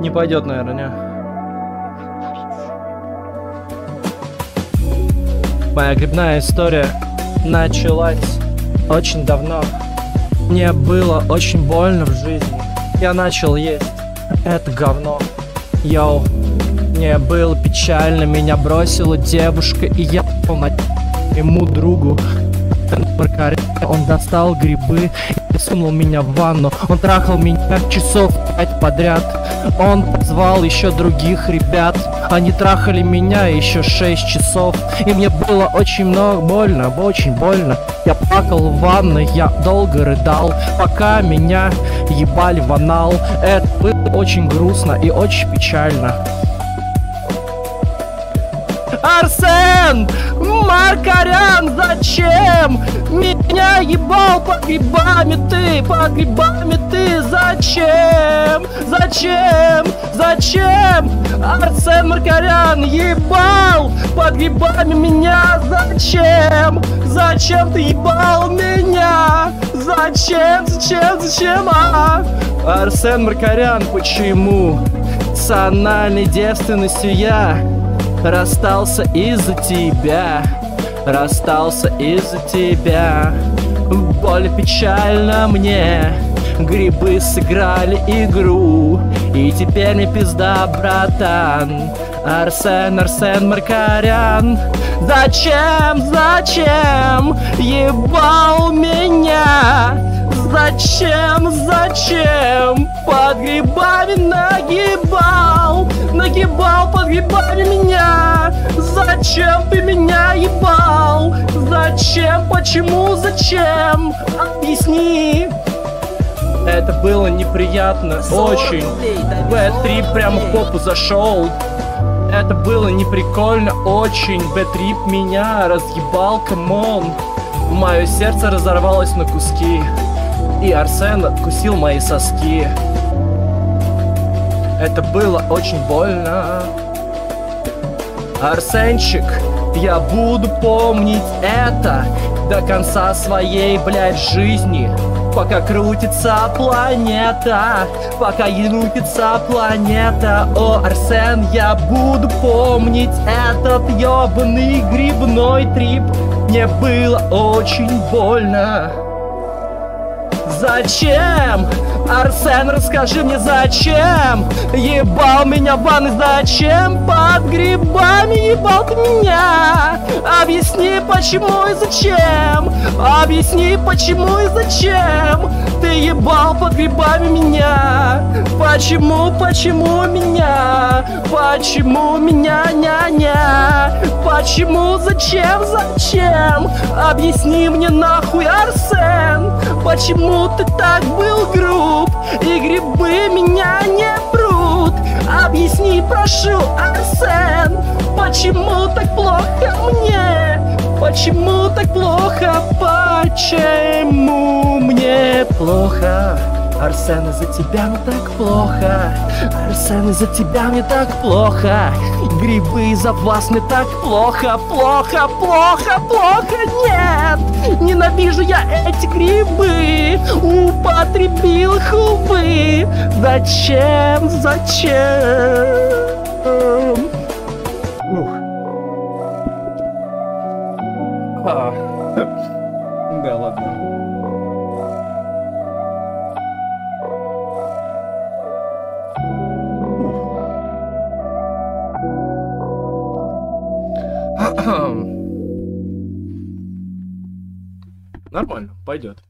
Не пойдет, наверное, не. Моя грибная история началась очень давно. Мне было очень больно в жизни. Я начал есть это говно. Йоу, мне было печально, меня бросила девушка, и я на ему другу. Он достал грибы и сунул меня в ванну. Он трахал меня часов пять подряд. Он позвал еще других ребят. Они трахали меня еще 6 часов И мне было очень много больно, очень больно Я плакал в ванной, я долго рыдал Пока меня ебали в анал Это было очень грустно и очень печально Арсен! Маркарян, зачем? Меня ебал по грибами ты, по грибами ты, зачем? Зачем? Зачем? Арсен Маркарян ебал под грибами меня, зачем? Зачем ты ебал меня? Зачем, зачем, зачем, а? Арсен Маркарян, почему? С анальной девственностью я Расстался из-за тебя Расстался из-за тебя Боль печально мне Грибы сыграли игру И теперь мне пизда, братан Арсен, Арсен Маркарян Зачем, зачем ебал меня? Зачем, зачем под грибами нагибал? Нагибал под грибами меня Зачем ты меня ебал? Зачем, почему, зачем? Объясни это было неприятно, очень. Bad trip прямо в попу зашел. Это было не прикольно, очень. Bad trip меня разъебал, come on. Мое сердце разорвалось на куски. И Арсен откусил мои соски. Это было очень больно. Арсенчик, я буду помнить это до конца своей, блядь, жизни. Пока крутится планета, пока крутится планета. О, Арсен, я буду помнить этот ёбаный грибной трип. Мне было очень больно. Зачем? Арсен, расскажи мне, зачем? Ебал меня в ванной, зачем? Под грибами ебал ты меня. Объясни, почему и зачем? Объясни, почему и зачем? Ты ебал под грибами меня. Почему, почему меня? Почему меня, ня-ня Почему, зачем, зачем? Объясни мне нахуй, Арсен. Почему ты так был груб? И грибы меня не прут. Объясни, прошу, Арсен. Почему так плохо мне? Почему так плохо? Почему мне плохо Арсен, из-за тебя мне так плохо. Арсен, из-за тебя мне так плохо. Грибы из-за вас мне так плохо. Плохо, плохо, плохо, нет Ненавижу я эти грибы. Употребил их, увы. Зачем, зачем? Ух. А. Да ладно Нормально, пойдет.